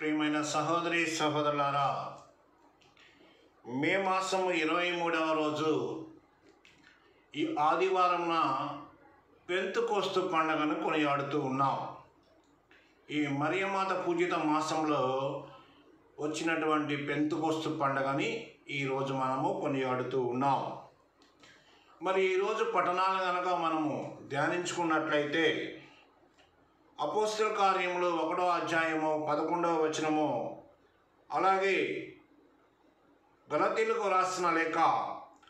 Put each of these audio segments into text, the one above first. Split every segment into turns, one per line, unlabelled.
ప్రియమైన సహోదరి సహోదరులారా మే మాసం ఇరవై మూడవ రోజు ఈ ఆదివారంన పెంతుకోస్తు పండుగను కొనియాడుతూ ఉన్నాం. ఈ మరియమాత పూజిత మాసంలో వచ్చినటువంటి పెంతుకోస్తు పండుగని ఈరోజు మనము కొనియాడుతూ ఉన్నాం. మరి ఈరోజు పట్టణాలు కనుక మనము ధ్యానించుకున్నట్లయితే అపోస్టల్ కార్యములు ఒకటో అధ్యాయము పదకొండవ వచనము. అలాగే గలతీలకు రాసిన లేఖ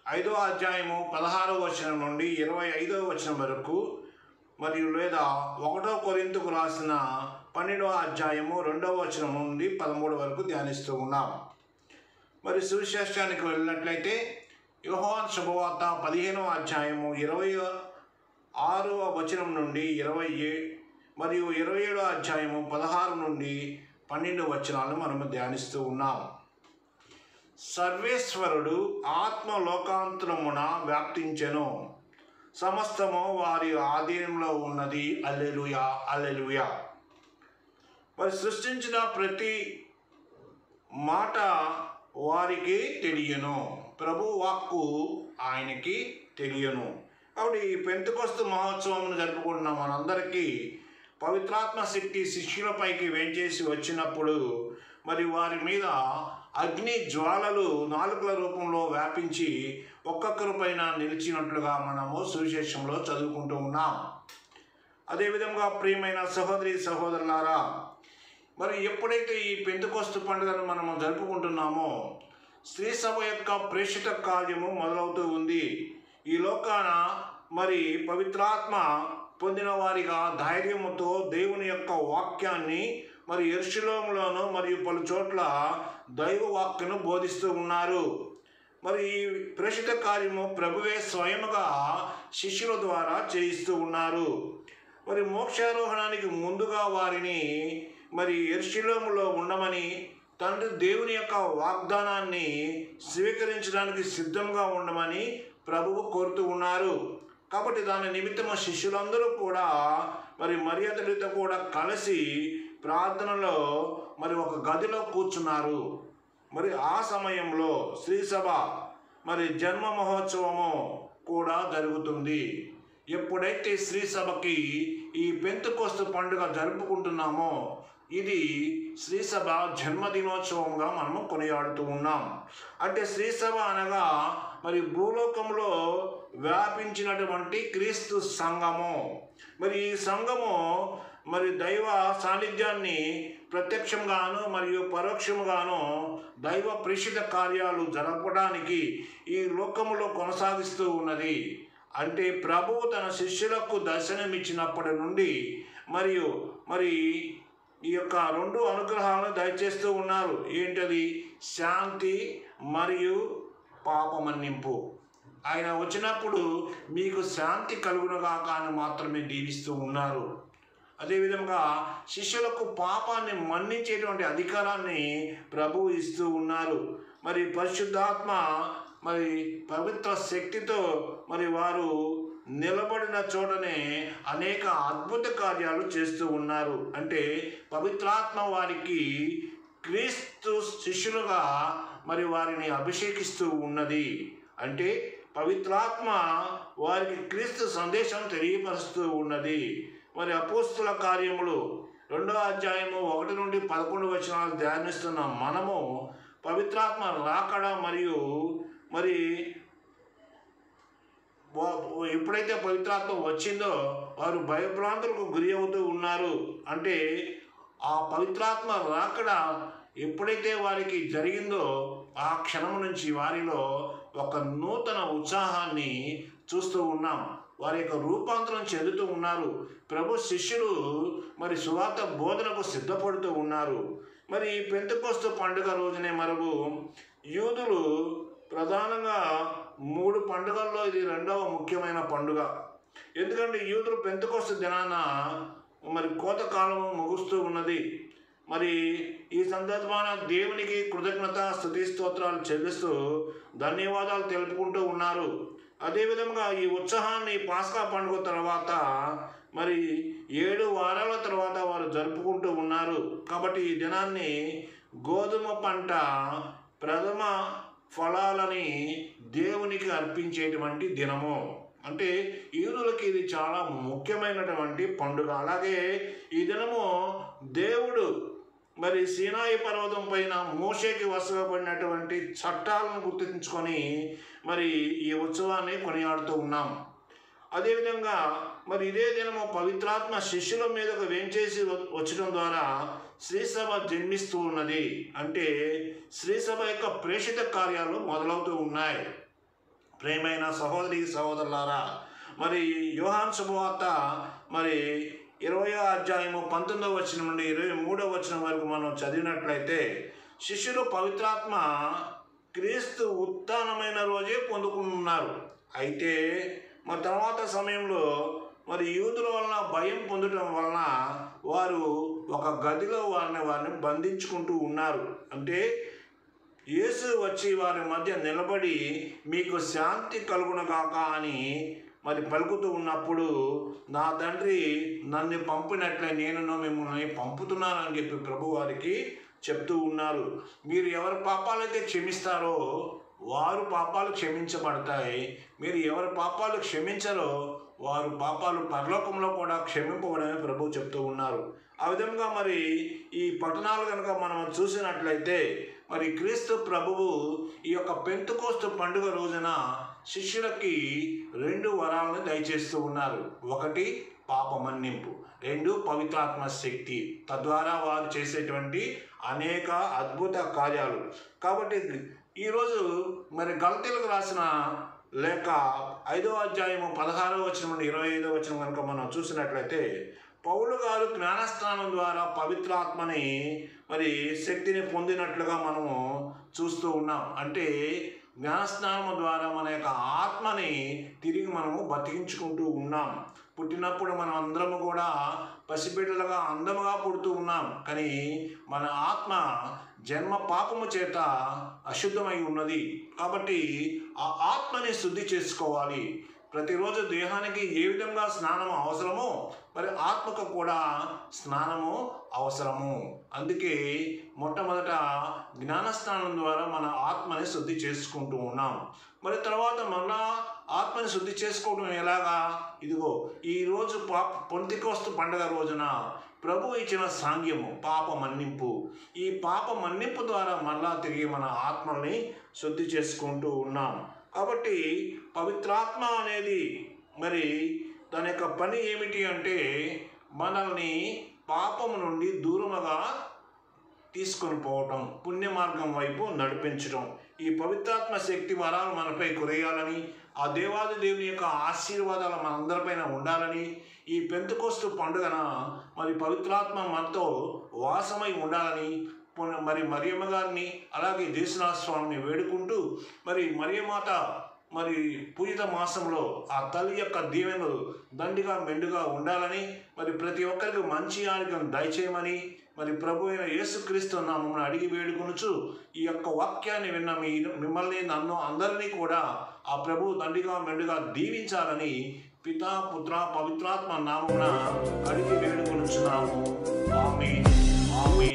ఐదో అధ్యాయము పదహారవ వచనం నుండి ఇరవై ఐదవ వచనం వరకు మరియు లేదా ఒకటో కొరింతకు రాసిన పన్నెండవ అధ్యాయము రెండవ వచనం నుండి పదమూడు వరకు ధ్యానిస్తూ ఉన్నాం. మరి సువిశేషానికి వెళ్ళినట్లయితే యోహాన్ శుభవార్త పదిహేనవ అధ్యాయము ఇరవై ఆరవ వచనం నుండి ఇరవై ఏ మరియు ఇరవై ఏడో అధ్యాయము పదహారు నుండి పన్నెండు వచనాలను మనము ధ్యానిస్తూ ఉన్నాం. సర్వేశ్వరుడు ఆత్మ లోకాంతరమున వ్యాప్తించెను. సమస్తము వారి ఆధీనంలో ఉన్నది. అల్లెలుయా అల్లెలుయా మరి సృష్టించిన ప్రతి మాట వారికి తెలియను. ప్రభు వాక్కు ఆయనకి తెలియను. కాబట్టి ఈ పెంతకొస్తు మహోత్సవం జరుపుకుంటున్న మనందరికీ పవిత్రాత్మ శక్తి శిష్యులపైకి వేంచేసి వచ్చినప్పుడు మరి వారి మీద అగ్ని జ్వాలలు నాలుకల రూపంలో వ్యాపించి ఒక్కొక్కరి పైన నిలిచినట్లుగా మనము సువిశేషంలో చదువుకుంటూ ఉన్నాం. అదేవిధంగా ప్రియమైన సహోదరి సహోదరులారా మరి ఎప్పుడైతే ఈ పెంతుకొస్తు పండుగను మనము జరుపుకుంటున్నామో స్త్రీ సభ యొక్క ప్రేషిత కార్యము మొదలవుతూ ఉంది. ఈ లోకాన మరి పవిత్రాత్మ పొందిన వారిగా ధైర్యముతో దేవుని యొక్క వాక్యాన్ని మరి ఎర్షులోములోను మరియు పలు చోట్ల దైవ వాక్యను బోధిస్తూ ఉన్నారు. మరి ఈ ప్రేషిత కార్యము ప్రభువే స్వయముగా శిష్యుల ద్వారా చేయిస్తూ ఉన్నారు. మరి మోక్షారోహణానికి ముందుగా వారిని మరి ఎర్షిలోములో ఉండమని తండ్రి దేవుని యొక్క వాగ్దానాన్ని స్వీకరించడానికి సిద్ధంగా ఉండమని ప్రభువు కోరుతూ ఉన్నారు. కాబట్టి దాని నిమిత్తము శిష్యులందరూ కూడా మరి మర్యాదలతో కూడా కలిసి ప్రార్థనలో మరి ఒక గదిలో కూర్చున్నారు. మరి ఆ సమయంలో శ్రీసభ మరి జన్మ మహోత్సవము కూడా జరుగుతుంది. ఎప్పుడైతే శ్రీసభకి ఈ పెంతుకోస్తు పండుగ జరుపుకుంటున్నామో ఇది శ్రీసభ జన్మదినోత్సవంగా మనము కొనియాడుతూ ఉన్నాం. అంటే శ్రీసభ అనగా మరి భూలోకంలో వ్యాపించినటువంటి క్రీస్తు సంఘము. మరి ఈ సంఘము మరి దైవ సాన్నిధ్యాన్ని ప్రత్యక్షంగాను మరియు పరోక్షంగాను దైవ ప్రేషిత కార్యాలు జరపడానికి ఈ లోకములో కొనసాగిస్తూ ఉన్నది. అంటే ప్రభువు తన శిష్యులకు దర్శనమిచ్చినప్పటి నుండి మరియు మరి ఈ యొక్క రెండు అనుగ్రహాలను దయచేస్తూ ఉన్నారు. ఏంటది? శాంతి మరియు పాపమన్నింపు. ఆయన వచ్చినప్పుడు మీకు శాంతి కలుగునగాక అని మాత్రమే దీవిస్తూ ఉన్నారు. అదేవిధంగా శిష్యులకు పాపాన్ని మన్నించేటువంటి అధికారాన్ని ప్రభు ఇస్తూ ఉన్నారు. మరి పరిశుద్ధాత్మ మరి పవిత్ర శక్తితో మరి వారు నిలబడిన చోటనే అనేక అద్భుత కార్యాలు చేస్తూ ఉన్నారు. అంటే పవిత్రాత్మ వారికి క్రీస్తు శిష్యులుగా మరి వారిని అభిషేకిస్తూ ఉన్నది అంటే పవిత్రాత్మ వారికి క్రీస్తు సందేశం తెలియపరుస్తూ ఉన్నది. మరి అపోస్తుల కార్యములు రెండో అధ్యాయము ఒకటి నుండి పదకొండు వచనాలు ధ్యానిస్తున్న మనము పవిత్రాత్మ రాకడ మరియు మరి ఎప్పుడైతే పవిత్రాత్మ వచ్చిందో వారు భయభ్రాంతులకు గురి అవుతూ ఉన్నారు. అంటే ఆ పవిత్రాత్మ రాకడ ఎప్పుడైతే వారికి జరిగిందో ఆ క్షణం నుంచి వారిలో ఒక నూతన ఉత్సాహాన్ని చూస్తూ ఉన్నాం. వారి యొక్క రూపాంతరం చెందుతూ ఉన్నారు. ప్రభు శిష్యులు మరి సువార్త బోధనకు సిద్ధపడుతూ ఉన్నారు. మరి ఈ పెంతకోస్తు పండుగ రోజునే మరుగు యూదులు ప్రధానంగా మూడు పండుగల్లో ఇది రెండవ ముఖ్యమైన పండుగ. ఎందుకంటే యూదులు పెంతకోస్తు దినాన మరి కోతకాలము ముగుస్తూ ఉన్నది. మరి ఈ సందర్భాన దేవునికి కృతజ్ఞత స్థుతి స్తోత్రాలు చెల్లిస్తూ ధన్యవాదాలు తెలుపుకుంటూ ఉన్నారు. అదేవిధంగా ఈ ఉత్సాహాన్ని పాస్కా పండుగ తర్వాత మరి ఏడు వారాల తర్వాత వారు జరుపుకుంటూ ఉన్నారు. కాబట్టి ఈ దినాన్ని గోధుమ పంట ప్రథమ ఫలాలని దేవునికి అర్పించేటువంటి దినము. అంటే యూదులకి ఇది చాలా ముఖ్యమైనటువంటి పండుగ. అలాగే ఈ దినము దేవుడు మరి సీనాయి పర్వతం పైన మోషేకి వసగబడినటువంటి చట్టాలను గుర్తుంచుకొని మరి ఈ ఉత్సవాన్ని కొనియాడుతూ ఉన్నాం. అదేవిధంగా మరి ఇదే దినము పవిత్రాత్మ శిష్యుల మీదకు వేంచేసి వచ్చడం ద్వారా శ్రీసభ జన్మిస్తూ ఉన్నది. అంటే శ్రీసభ యొక్క ప్రేషిత కార్యాలు మొదలవుతూ ఉన్నాయి. ప్రేమైన సహోదరి సహోదరులారా మరి యోహాన్ శుభవార్త మరి ఇరవై అధ్యాయము పంతొమ్మిదవ వచనం నుండి ఇరవై మూడవ వచనం వరకు మనం చదివినట్లయితే శిష్యులు పవిత్రాత్మ క్రీస్తు ఉత్థానమైన రోజే పొందుకున్నారు అయితే మరి తర్వాత సమయంలో మరి యూదుల వలన భయం పొందటం వలన వారు ఒక గదిలో వారిని వారిని బంధించుకుంటూ ఉన్నారు. అంటే యేసు వచ్చి వారి మధ్య నిలబడి మీకు శాంతి కలుగునగాక అని మరి పలుకుతూ ఉన్నప్పుడు నా తండ్రి నన్ను పంపినట్లే నేను మిమ్మల్ని పంపుతున్నానని చెప్పి ప్రభు వారికి చెప్తూ ఉన్నారు. మీరు ఎవరి పాపాలైతే క్షమిస్తారో వారు పాపాలు క్షమించబడతాయి. మీరు ఎవరి పాపాలు క్షమించరో వారు పాపాలు పరలోకంలో కూడా క్షమింపబడని ప్రభు చెప్తూ ఉన్నారు. ఆ విధంగా మరి ఈ పట్టణాలు కనుక మనం చూసినట్లయితే మరి క్రీస్తు ప్రభువు ఈ యొక్క పెంతుకోస్తు పండుగ రోజున శిష్యులకి రెండు వరాలను దయచేస్తూ ఉన్నారు. ఒకటి పాప మన్నింపు రెండు పవిత్రాత్మ శక్తి. తద్వారా వారు చేసేటువంటి అనేక అద్భుత కార్యాలు. కాబట్టి ఈరోజు మరి గల్తీలకు రాసిన లేక ఐదో అధ్యాయము పదహారో వచనం నుండి ఇరవై ఐదో వచనం కనుక మనం చూసినట్లయితే పౌలు గారు జ్ఞానస్నానం ద్వారా పవిత్రాత్మని మరి శక్తిని పొందినట్లుగా మనము చూస్తూ ఉన్నాం. అంటే జ్ఞానస్నానం ద్వారా మన యొక్క ఆత్మని తిరిగి మనము బతికించుకుంటూ ఉన్నాం. పుట్టినప్పుడు మనం అందరము కూడా పసిబిడ్డలుగా అందముగా పుడుతూ ఉన్నాం. కానీ మన ఆత్మ జన్మ పాపము చేత అశుద్ధమై ఉన్నది. కాబట్టి ఆ ఆత్మని శుద్ధి చేసుకోవాలి. ప్రతిరోజు దేహానికి ఏ విధంగా స్నానం అవసరమో మరి ఆత్మకు కూడా స్నానము అవసరము. అందుకే మొట్టమొదట జ్ఞానస్నానం ద్వారా మన ఆత్మని శుద్ధి చేసుకుంటూ ఉన్నాం. మరి తర్వాత మన ఆత్మని శుద్ధి చేసుకోవడం ఎలాగా? ఇదిగో ఈరోజు పాప పొంతికోస్తు పండగ రోజున ప్రభు ఇచ్చిన సాంగ్యము పాప మన్నింపు. ఈ పాప మన్నింపు ద్వారా మళ్ళా తిరిగి మన ఆత్మల్ని శుద్ధి చేసుకుంటూ ఉన్నాం. కాబట్టి పవిత్రాత్మ అనేది మరి దాని యొక్క పని ఏమిటి అంటే మనల్ని పాపం నుండి దూరముగా తీసుకొని పోవటం పుణ్య మార్గం వైపు నడిపించడం ఈ పవిత్రాత్మ శక్తి వరాలు మనపై కురేయాలని ఆ దేవాది దేవుని యొక్క ఆశీర్వాదాలు మనందరిపైన ఉండాలని ఈ పెంతుకోస్తు పండుగన మరి పవిత్రాత్మ మనతో వాసమై ఉండాలని మరి మరియమ్మ గారిని అలాగే దేశనాథ స్వామిని వేడుకుంటూ మరి మరియమాత మరి పూజిత మాసంలో ఆ తల్లి యొక్క దీవెనలు దండిగా మెండుగా ఉండాలని మరి ప్రతి ఒక్కరికి మంచి ఆరోగ్యం దయచేయమని మరి ప్రభు అయిన యేసుక్రీస్తు నామమును అడిగి వేడుకొనుచు ఈ యొక్క వాక్యాన్ని విన్న మీ మిమ్మల్ని నన్ను అందరినీ కూడా ఆ ప్రభు దండిగా మెండుగా దీవించాలని పితా పుత్ర పవిత్రాత్మ నామమున అడిగి వేడుకొనుచున్నాము. ఆమె